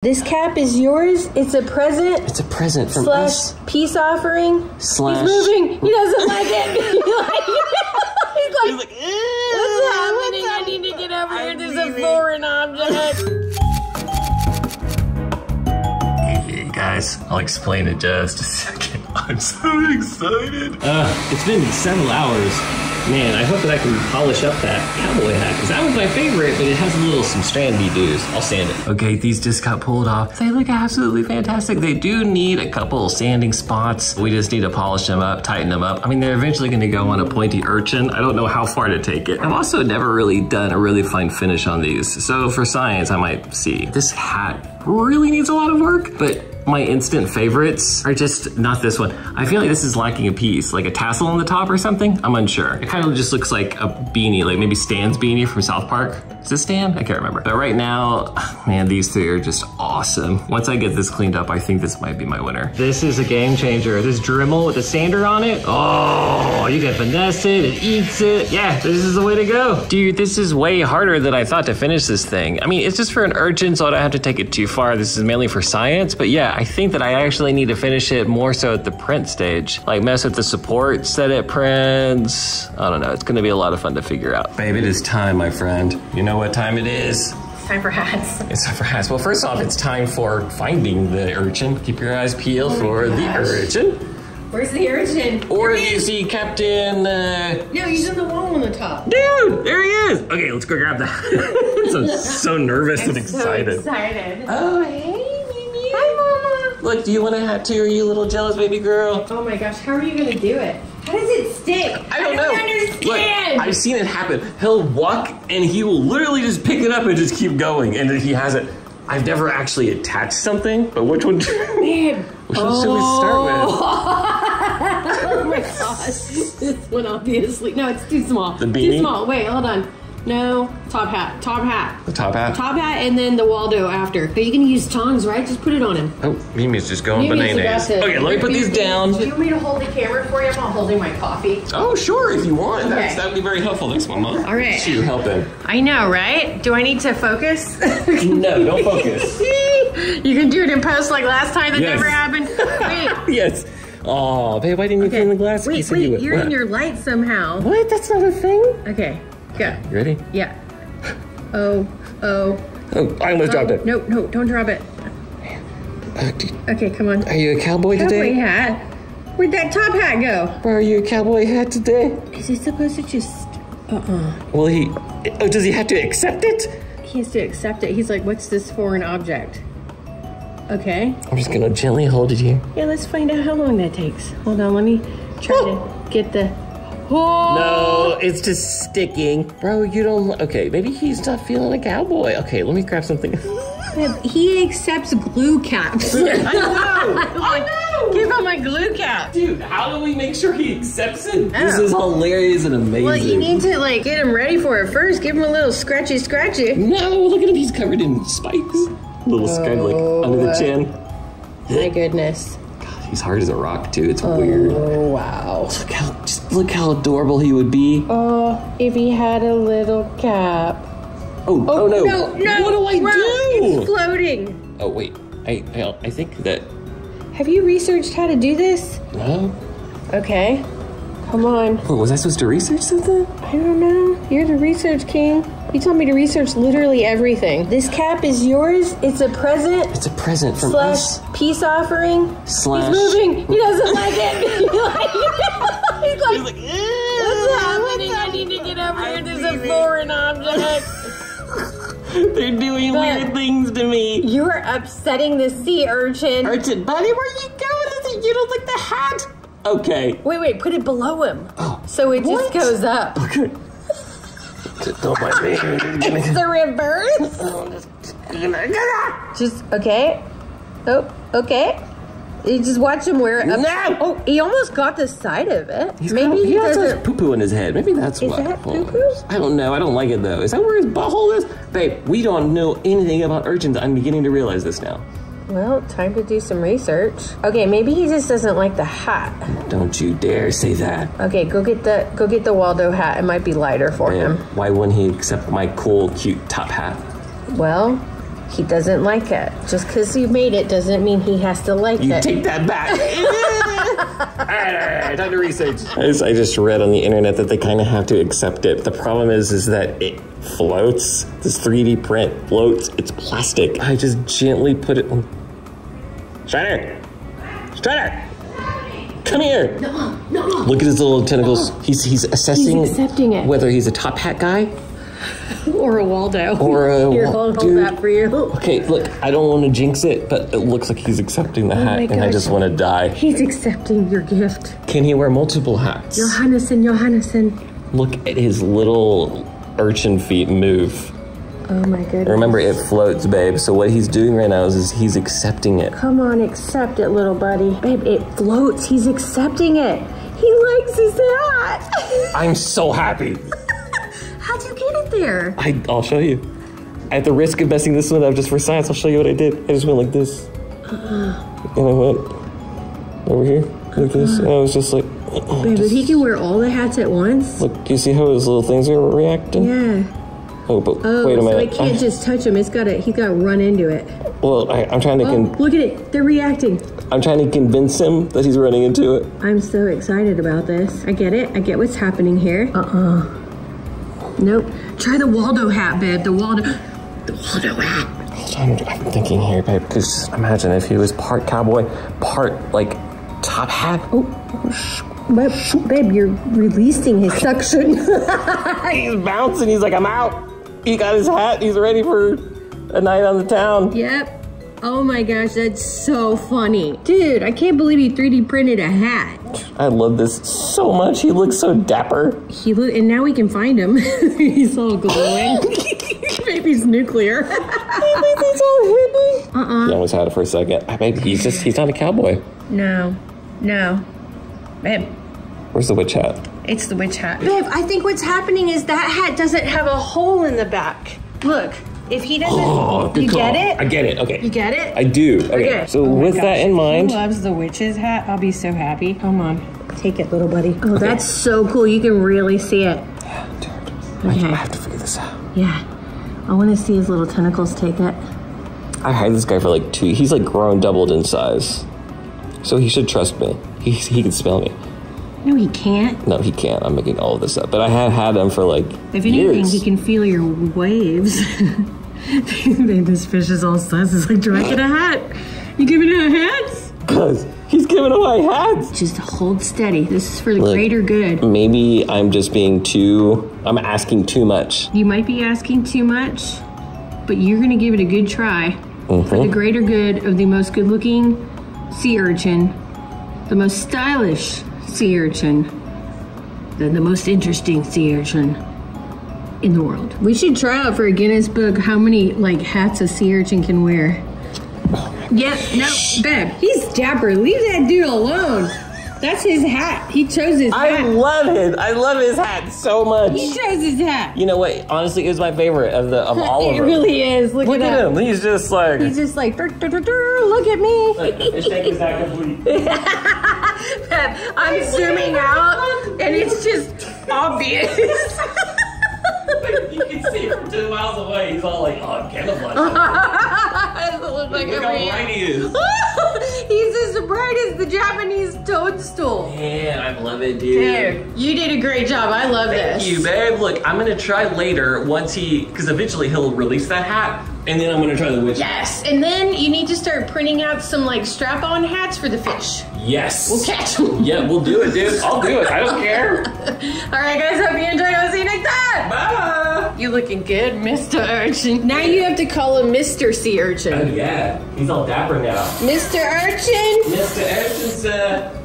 This cap is yours. It's a present It's a present from slash us. peace offering. Slash. He's moving. He doesn't like it. He's like, he's like, He's like, what's happening? I need to get over here. There's a foreign object. Hey guys, I'll explain in just a second. I'm so excited. Uh, it's been several hours. Man, I hope that I can polish up that cowboy hat because that was my favorite, but it has a little some strandy do's. I'll sand it. Okay, these just got pulled off. They look absolutely fantastic. They do need a couple sanding spots. We just need to polish them up, tighten them up. I mean, they're eventually going to go on a pointy urchin. I don't know how far to take it. I've also never really done a really fine finish on these. So for science, I might see. This hat really needs a lot of work, but my instant favorites are just not this one. I feel like this is lacking a piece, like a tassel on the top or something. I'm unsure. It kind of just looks like a beanie, like maybe Stan's beanie from South Park. Is this Stan? I can't remember. But right now, man, these three are just awesome. Once I get this cleaned up, I think this might be my winner. This is a game changer. This Dremel with the sander on it. Oh, you can finesse it, it eats it. Yeah, this is the way to go. Dude, this is way harder than I thought to finish this thing. I mean, it's just for an urchin, so I don't have to take it too far. This is mainly for science, but yeah, I think that I actually need to finish it more so at the print stage. Like mess with the supports that it prints. I don't know, it's gonna be a lot of fun to figure out. Babe, it is time, my friend. You know what time it is? Time for hats. It's time for hats. Well, first off, it's time for finding the urchin. Keep your eyes peeled for the urchin. Where's the urchin? Or if you see Captain, uh, No, he's in the wall on the top. dude, there he is. Okay, let's go grab that. I'm so nervous and excited. So excited. Oh, hey, Mimi. Hi, Mama. Look, do you want a hat too? Are you a little jealous, baby girl? Oh my gosh, how are you gonna do it? How does it stick? I don't know. understand. Look, I've seen it happen. He'll walk and he will literally just pick it up and just keep going. And then he has it. I've never actually attached something, but which one? Man. Which one should we start with? Oh. oh my gosh. This one obviously. No, it's too small. The Too small. Wait, hold on. No, top hat. Top hat. The top hat. Top hat and then the Waldo after. Are you going to use tongs, right? Just put it on him. Oh, Mimi's just going Mimi's bananas. about to Okay, let me put these down. Do you want me to hold the camera for you? I'm not holding my coffee. Oh, sure, if you want. That's, Okay. that would be very helpful. Thanks, Mama. All right. See you helping. I know, right? Do I need to focus? No, don't focus. you can do it in post like last time that Yes. never happened. Wait. yes. Oh, babe, why didn't you clean the glass? Wait, case? I knew wait, it. you're in your light somehow. What? That's not a thing. Okay, go. You ready? Yeah. Oh, oh. Oh, I almost dropped it. No, no, don't drop it. Uh, Okay, come on. are you a cowboy Cowboy today? hat. Where'd that top hat go? Where are you a cowboy hat today? Is he supposed to just... Uh-uh. Will he? Oh, does he have to accept it? He has to accept it. He's like, what's this foreign object? Okay. I'm just gonna gently hold it here. Yeah, let's find out how long that takes. Hold on, let me try to get the... Oh! No, it's just sticking. Bro, you don't. Okay, maybe he's not feeling a cowboy. Okay, let me grab something. He accepts glue caps. I know. like, give him a glue cap. Dude, how do we make sure he accepts it? This Oh. is hilarious and amazing. Well, you need to like get him ready for it first. Give him a little scratchy, scratchy. No, look at him. He's covered in spikes. Little scrub like under the chin. My goodness. He's hard as a rock too. It's weird. Oh wow. Look how just look how adorable he would be. Oh, if he had a little cap. Oh, oh, oh no. No, no. What do I Bro, do? It's floating. Oh wait. I, I I think that Have you researched how to do this? no. Okay. Come on. Oh, was I supposed to research something? I don't know. You're the research king. You told me to research literally everything. This cap is yours. It's a present It's a present from slash us. peace offering. Slash. He's moving. He doesn't like it. He's like, he's like, He's like, what's happening? I need to get over here. There's a foreign object. They're doing But- weird things to me. You're upsetting the sea urchin. Urchin, buddy, where you going? You don't like the hat. Okay. Wait, wait, put it below him. Oh. So it What? just goes up. Okay. Don't mind me. It's the reverse. Just, okay. Oh, okay. You just watch him wear it. No! Oh, he almost got the side of it. He's Maybe got, he he has doesn't. poo poo in his head. Maybe that's Is what. that poo-poo? I don't know. I don't like it though. Is that where his butthole is? Babe, we don't know anything about urchins. I'm beginning to realize this now. Well, time to do some research. Okay, maybe he just doesn't like the hat. Don't you dare say that. Okay, go get the go get the Waldo hat. It might be lighter for Man, him. why wouldn't he accept my cool, cute top hat? Well, He doesn't like it. Just because you made it doesn't mean he has to like You it. take that back. all right, all right, time to research. I just, read on the internet that they kind of have to accept it. The problem is, is that it floats. This 3D print floats. It's plastic. I just gently put it on. Strider! Strider! Come here! no, no. Look at his little tentacles. He's he's assessing He's accepting it. whether he's a top hat guy Or a Waldo. Or a Here, Wa- hold, hold that for you. Okay, look, I don't want to jinx it, but it looks like he's accepting the oh hat, Oh my and I just want to die. He's accepting your gift. Can he wear multiple hats? Johannesson, Johannesson. Look at his little urchin feet move. Oh my goodness. Remember, it floats, babe. So what he's doing right now is, is he's accepting it. Come on, accept it, little buddy. Babe, it floats. He's accepting it. He likes his hat. I'm so happy. How'd you get it there? I, I'll show you. At the risk of messing this one up just for science, I'll show you what I did. I just went like this. And I went over here like this. And I was just like, uh-uh, Babe, but he can wear all the hats at once? look, do you see how his little things are reacting? Yeah. Oh, but Oh, wait a so minute. it can't I- just touch him. It's got to, he's got to run into it. well, I, I'm trying to Oh, con- look at it. They're reacting. I'm trying to convince him that he's running into it. I'm so excited about this. I get it. I get what's happening here. Uh-uh. Nope. Try the Waldo hat, babe. The Waldo, the Waldo hat. Hold on, I'm thinking here, babe, because imagine if he was part cowboy, part like top hat. Oh, babe, babe, you're releasing his suction. He's bouncing. He's like, I'm out. He got his hat. He's ready for a night on the town. yep. Oh my gosh, that's so funny. Dude, I can't believe he 3D printed a hat. I love this so much. He looks so dapper. He lo- and now we can find him. he's all glowing. Baby's nuclear. He's all hippie. Uh-uh. He almost had it for a second. I mean, he's just, he's not a cowboy. no, no. Babe, Where's the witch hat? It's the witch hat. Babe, I think what's happening is that hat doesn't have a hole in the back. Look, if he doesn't, Oh, you call. get it? I get it. Okay. you get it? I do. Okay. Okay. So Oh my with that in mind, Who loves the witch's hat? I'll be so happy. Oh, Come on. Take it, little buddy. Oh, that's so cool. You can really see it. Yeah, dude, Okay. I, I have to figure this out. Yeah. I want to see his little tentacles take it. I hired this guy for like two. He's like grown doubled in size, so he should trust me. He he can smell me. No, he can't. No, he can't. I'm making all of this up. But I have had him for like If anything, years. he can feel your waves. this fish is all sus. It's like, do I get a hat? You giving out hats? Cause he's giving away hats. Just hold steady. This is for the Look. greater good. Maybe I'm just being too. I'm asking too much. You might be asking too much, but you're going to give it a good try for mm-hmm. the greater good of the most good looking sea urchin, the most stylish sea urchin, the, the most interesting sea urchin in the world. We should try out for a Guinness book how many like hats a sea urchin can wear. Yep, no, babe, he's dapper. Leave that dude alone. That's his hat. He chose his I hat. love it. I love his hat so much. He chose his hat. You know what? Honestly, it was my favorite of the of all of them. it them. really is. Look, Look at, at him. him. He's just like. He's just like, "Dur, dur, dur, dur, look at me. Fish tank is not complete. I'm zooming out, and it's just obvious. you can see from two miles away. He's all like, oh, camouflage. Doesn't look like Look how bright he is. He's as bright as the Japanese toadstool. Man, I love it, dude. Dude, you did a great job. I love Thank this. you, babe. Look, I'm gonna try later once he, because eventually he'll release that hat, and then I'm gonna try the witch. Yes, and then you need to start printing out some like strap-on hats for the fish. Yes. We'll catch them. Yeah, we'll do it, dude. I'll do it. I don't care. All right, guys. Hope you enjoyed. I'll see you next time. Bye. You looking good, Mr. Urchin. Now you have to call him Mr. Sea Urchin. Oh Urchin. yeah, he's all dapper now. Mr. Urchin. Mr. Edson, sir.